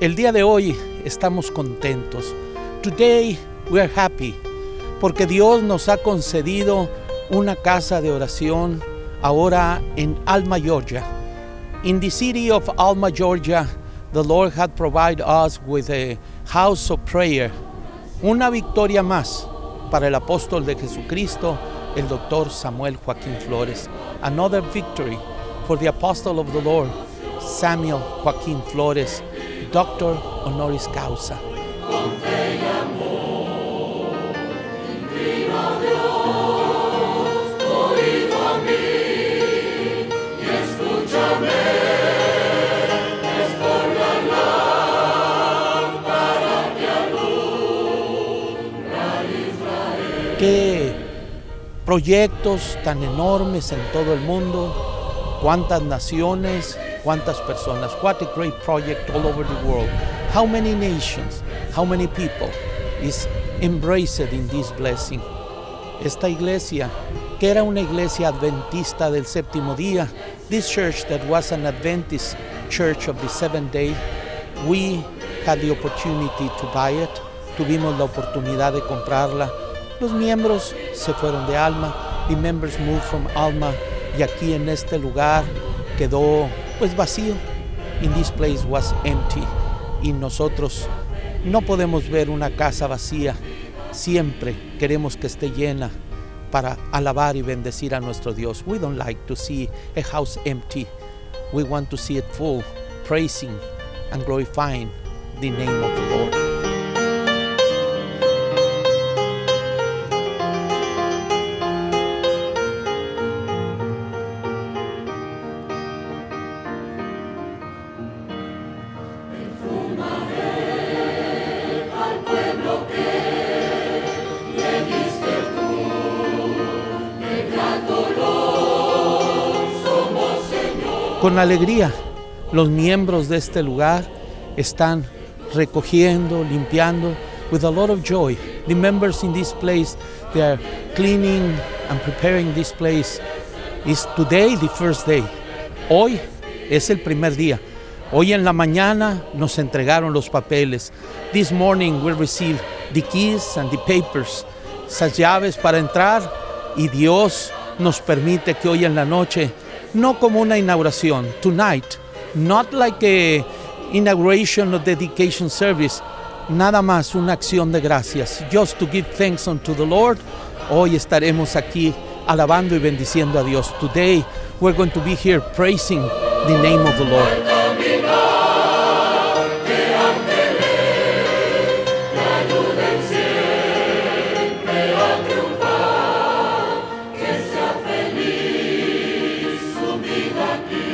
El día de hoy estamos contentos. Today we are happy porque Dios nos ha concedido una casa de oración ahora en Alma, Georgia. In the city of Alma, Georgia, the Lord had provided us with a house of prayer. Una victoria más para el apóstol de Jesucristo, el doctor Samuel Joaquín Flores. Another victory for the apostle of the Lord, Samuel Joaquín Flores, doctor honoris causa. qué proyectos tan enormes en todo el mundo, cuántas naciones, cuántas personas. What a great project all over the world. How many nations, how many people is embraced in this blessing. Esta iglesia, que era una iglesia adventista del séptimo día, this church that was an Adventist church of the seventh day, we had the opportunity to buy it. Tuvimos la oportunidad de comprarla los miembros se fueron de Alma, the members moved from Alma y aquí en este lugar quedó pues vacío. In this place was empty y nosotros no podemos ver una casa vacía. Siempre queremos que esté llena para alabar y bendecir a nuestro Dios. We don't like to see a house empty. We want to see it full, praising and glorifying the name of the Lord. Con alegría, los miembros de este lugar están recogiendo, limpiando, with a lot of joy. The members in this place, they are cleaning and preparing this place. Is today the first day. Hoy es el primer día. Hoy en la mañana nos entregaron los papeles. This morning we received the keys and the papers, esas llaves para entrar y Dios nos permite que hoy en la noche no como una inauguración, tonight, not like a inauguration or dedication service, nada más una acción de gracias, just to give thanks unto the Lord. Hoy estaremos aquí alabando y bendiciendo a Dios. Today we're going to be here praising the name of the Lord. happy.